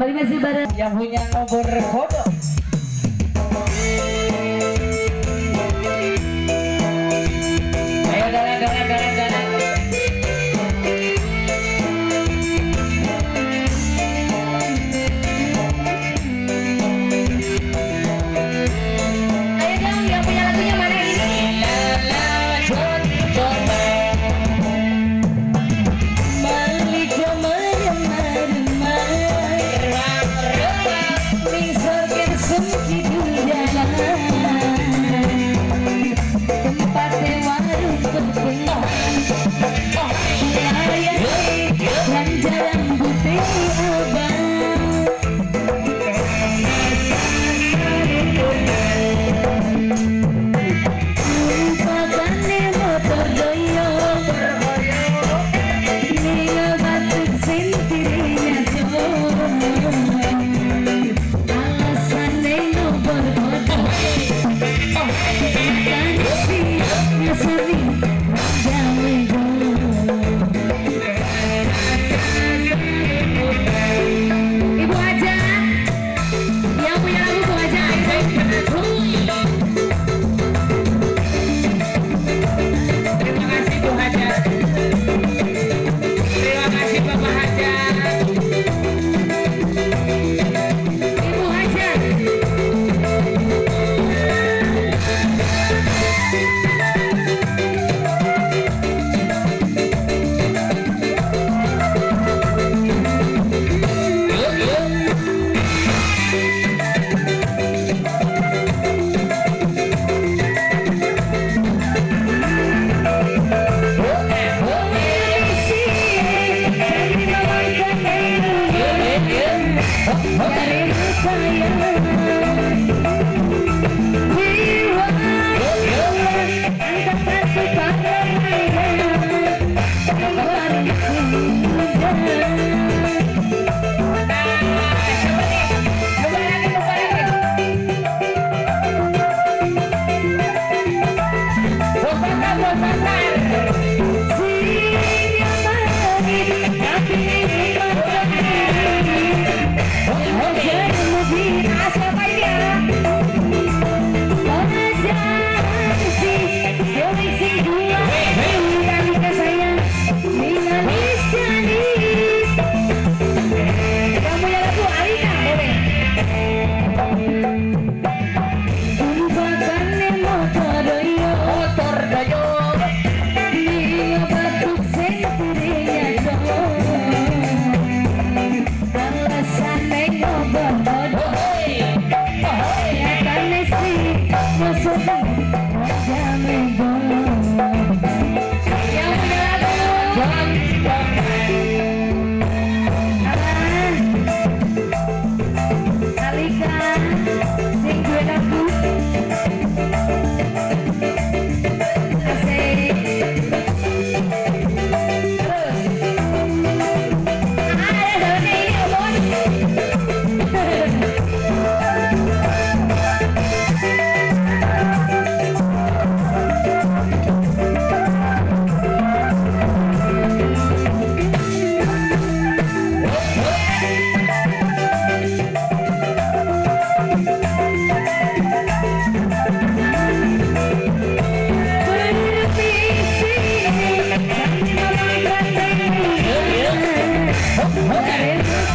Kembali masih bareng yang punya nomor bodoh. Sorry. Bye. Yeah.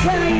Sayang